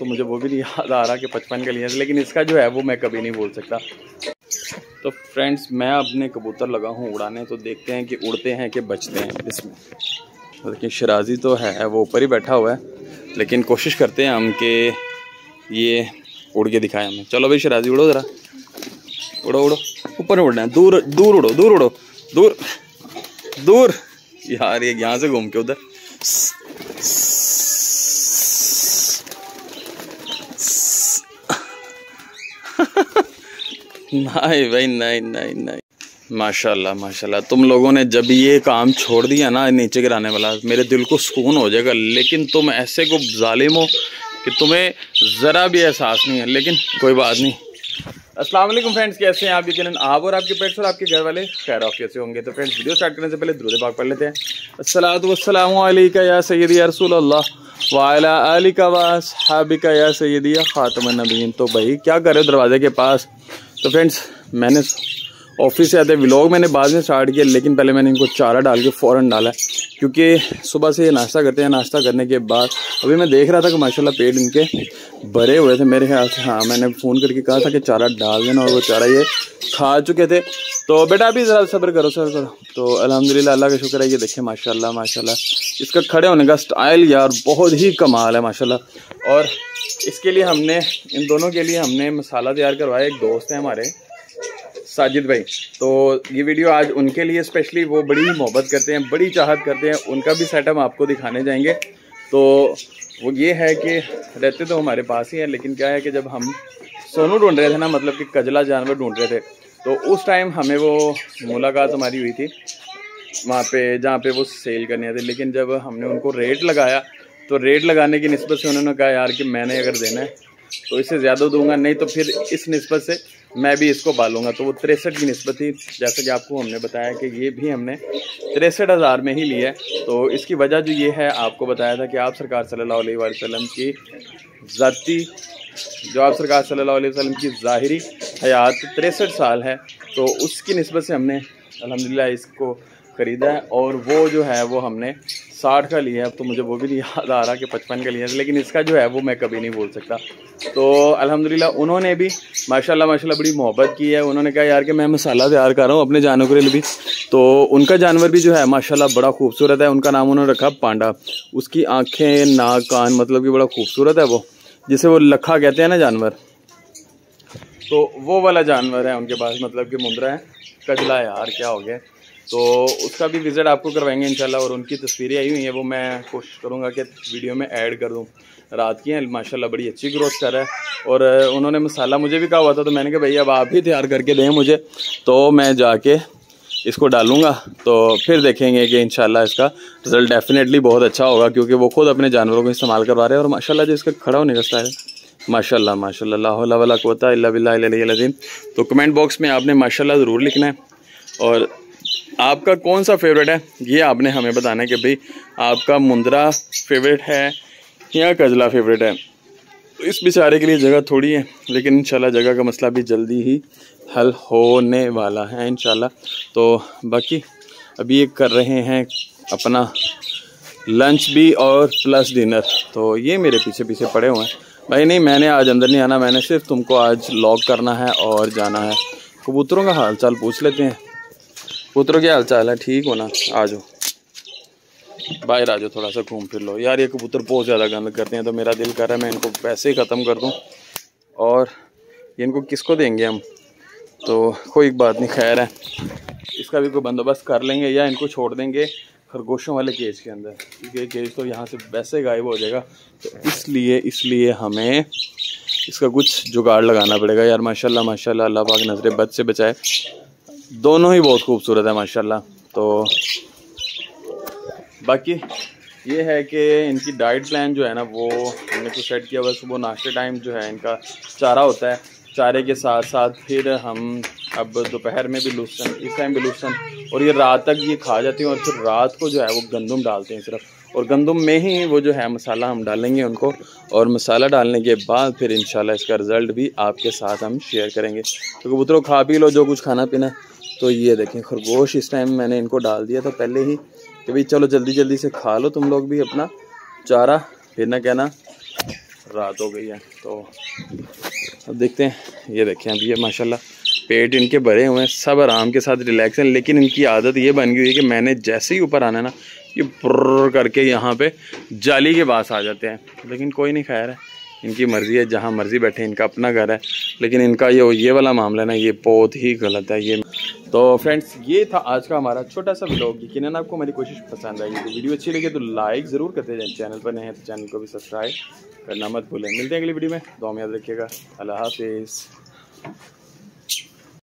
तो मुझे वो भी नहीं याद आ रहा कि पचपन का लिया था, लेकिन इसका जो है वो मैं कभी नहीं बोल सकता। तो फ्रेंड्स मैं अपने कबूतर लगा हूँ उड़ाने तो देखते हैं कि उड़ते हैं कि बचते हैं इसमें। लेकिन शराजी तो है, वो ऊपर ही बैठा हुआ है, लेकिन कोशिश करते हैं हम कि ये उड़ के दिखाएँ हमें। चलो भाई शराजी, उड़ो ज़रा। उड़ो उड़ो। ऊपर उड़ना है। दूर दूर उड़ो दूर उड़ो। दूर दूर। यार, ये यहाँ से घूम के उधर। नहीं भाई, नहीं नहीं नहीं। माशाल्लाह माशाल्लाह। तुम लोगों ने जब ये काम छोड़ दिया ना नीचे गिराने वाला, मेरे दिल को सुकून हो जाएगा, लेकिन तुम ऐसे को जालिम हो कि तुम्हें ज़रा भी एहसास नहीं है, लेकिन कोई बात नहीं। वालेकुम फ्रेंड्स, कैसे हैं आप? यकीन आप और आपके पेट्स और आपके घर वाले खैर ऑफ़ कैसे होंगे। तो फ्रेंड्स, वीडियो स्टार्ट करने से पहले द्रुद पाक पढ़ लेते हैं। अस्सलाम वालेकुम या सैयदी या रसूल अल्लाह वाला अली का वास या सैदिया ख़ातम नबीन तो भाई, क्या करे दरवाजे के पास? तो फ्रेंड्स मैंने ऑफ़िस से आते व्लॉग मैंने बाद में स्टार्ट किया, लेकिन पहले मैंने इनको चारा डाल के फ़ौरन डाला। क्योंकि सुबह से ये नाश्ता करते हैं, नाश्ता करने के बाद, अभी मैं देख रहा था कि माशाल्लाह पेट इनके भरे हुए थे। मेरे ख्याल से हाँ मैंने फ़ोन करके कहा था कि चारा डाल देना और वो चारा ये खा चुके थे। तो बेटा अभी ज़रा सब्र करो सब्र करो। तो अलहमदिल्ला अल्लाह का शुक्र है, ये देखें, माशाल्लाह माशाल्लाह। इसका खड़े होने का स्टाइल यार बहुत ही कमाल है, माशाल्लाह। और इसके लिए हमने, इन दोनों के लिए हमने मसाला तैयार करवाया। एक दोस्त है हमारे साजिद भाई। तो ये वीडियो आज उनके लिए स्पेशली वो बड़ी ही मोहब्बत करते हैं, बड़ी चाहत करते हैं, उनका भी सेटअप आपको दिखाने जाएँगे। तो वो ये है कि रहते तो हमारे पास ही हैं, लेकिन क्या है कि जब हम सोनू ढूंढ रहे थे ना मतलब कि कजला जानवर ढूंढ रहे थे तो उस टाइम हमें वो मुलाकात हमारी हुई थी, वहाँ पे, जहाँ पे वो सेल करने थे। लेकिन जब हमने उनको रेट लगाया तो रेट लगाने की नस्बत से उन्होंने कहा, यार कि मैंने अगर देना है तो इससे ज़्यादा दूँगा, नहीं तो फिर इस नस्बत से मैं भी इसको पालूँगा। तो वो तिरसठ की नस्बत ही जैसे कि आपको हमने बताया कि ये भी हमने तिरसठ हज़ार में ही लिया है। तो इसकी वजह जो ये है, आपको बताया था कि आप सरकार सल्लल्लाहु अलैहि वसल्लम की ज़ाती, जो आप सरकार सल्लल्लाहु अलैहि वसल्लम की ज़ाहरी हयात तिरसठ साल है तो उसकी नस्बत से हमने अलहमदिल्ला इसको ख़रीदा है। और वो जो है, वो हमने साठ का लिया है तो मुझे वो भी नहीं याद आ रहा कि पचपन का लिया है, लेकिन इसका जो है वो मैं कभी नहीं बोल सकता। तो अल्हम्दुलिल्लाह उन्होंने भी, माशाल्लाह माशाल्लाह, बड़ी मोहब्बत की है। उन्होंने कहा, यार कि मैं मसाला तैयार कर रहा हूँ अपने जानवर के लिए भी। तो उनका जानवर भी जो है, माशाल्लाह, बड़ा खूबसूरत है। उनका नाम उन्होंने रखा पांडा। उसकी आँखें, नाक, कान मतलब कि बड़ा खूबसूरत है वो, जिसे वो लखा कहते हैं ना जानवर। तो वो वाला जानवर है उनके पास मतलब कि मुंद्रा है। कजला यार, क्या हो गया? तो उसका भी विज़िट आपको करवाएँगे इंशाल्लाह और उनकी तस्वीरें आई हुई हैं, वो मैं कोशिश करूँगा कि वीडियो में ऐड कर दूँ। रात की हैं, माशाल्लाह बड़ी अच्छी ग्रोथ कर रहा है। और उन्होंने मसाला मुझे भी कहा हुआ था तो मैंने कहा, भैया, अब आप ही तैयार करके दें मुझे। तो मैं जाके इसको डालूँगा तो फिर देखेंगे कि इंशाल्लाह इसका रिज़ल्ट डेफिनेटली बहुत अच्छा होगा, क्योंकि वो खुद अपने जानवरों को इस्तेमाल करवा रहे हैं और माशाल्लाह जो इसका खड़ा होने स्टाइल है। माशाल्लाह माशाल्लाह, ला कोता बिल्लाजीम तो कमेंट बॉक्स में आपने माशाल्लाह ज़रूर लिखना है। और आपका कौन सा फेवरेट है? ये आपने हमें बताना है कि भाई, आपका मुंद्रा फेवरेट है या कजला फेवरेट है? इस बेचारे के लिए जगह थोड़ी है, लेकिन इंशाल्लाह जगह का मसला भी जल्दी ही हल होने वाला है, इंशाल्लाह। तो बाकी, अभी ये कर रहे हैं अपना लंच भी और प्लस डिनर तो ये मेरे पीछे पीछे पड़े हुए हैं। भाई नहीं, मैंने आज अंदर नहीं आना, मैंने सिर्फ़ तुमको आज लॉक करना है और जाना है। कबूतरों का हाल चाल पूछ लेते हैं। पुत्रों, क्या हाल चाल है? ठीक हो ना? आ जाओ। बाहर आ जाओ, थोड़ा सा घूम फिर लो। यार ये कबूतर बहुत ज़्यादा गंद करते हैं तो मेरा दिल कर रहा है मैं इनको पैसे ही ख़त्म कर दूँ। और ये इनको किसको देंगे हम? तो कोई बात नहीं, खैर है। इसका भी कोई बंदोबस्त कर लेंगे या इनको छोड़ देंगे खरगोशों वाले केज के अंदर। क्योंकि केज तो यहाँ से वैसे गायब हो जाएगा। तो इसलिए इसलिए हमें इसका कुछ जुगाड़ लगाना पड़ेगा। यार, माशाल्लाह माशाल्लाह, अल्लाह पाक नज़र बद से बचाए। दोनों ही बहुत खूबसूरत है, माशाल्लाह। तो बाकी ये है कि इनकी डाइट प्लान जो है ना, वो हमने तो सेट किया हुआ सुबह नाश्ते टाइम जो है, इनका चारा होता है। चारे के साथ साथ फिर हम अब दोपहर में भी लूसन इस टाइम भी लूसन और ये रात तक ये खा जाती हैं और फिर रात को जो है वो गंदम डालते हैं सिर्फ़। और गंदम में ही वो जो है मसाला हम डालेंगे उनको। और मसाला डालने के बाद फिर इंशाल्लाह इसका रिज़ल्ट भी आपके साथ हम शेयर करेंगे। तो कबूतरों खा पी लो, जो कुछ खाना पीना तो ये देखें, खरगोश इस टाइम मैंने इनको डाल दिया था पहले ही कि भाई चलो जल्दी जल्दी से खा लो, तुम लोग भी अपना चारा, फिर ना कहना रात हो गई है। तो अब देखते हैं, ये देखें, अब ये माशाल्लाह पेट इनके भरे हुए हैं, सब आराम के साथ रिलैक्स हैं, लेकिन इनकी आदत ये बन गई है कि मैंने जैसे ही ऊपर आना ना, ये पुर करके यहाँ पे जाली के पास आ जाते हैं। लेकिन कोई नहीं, खैर है। इनकी मर्ज़ी है, जहाँ मर्ज़ी बैठे, इनका अपना घर है। लेकिन इनका ये ये वाला मामला ना, ये बहुत ही गलत है, ये। तो फ्रेंड्स, ये था आज का हमारा छोटा सा ब्लॉग यकीन आपको मेरी कोशिश पसंद आएगी तो वीडियो अच्छी लगी तो लाइक ज़रूर करते जाए। चैनल पर नए हैं तो चैनल को भी सब्सक्राइब करना मत भूलें। मिलते हैं अगली वीडियो में। दो याद रखिएगा। अल्लाह हाफिज़।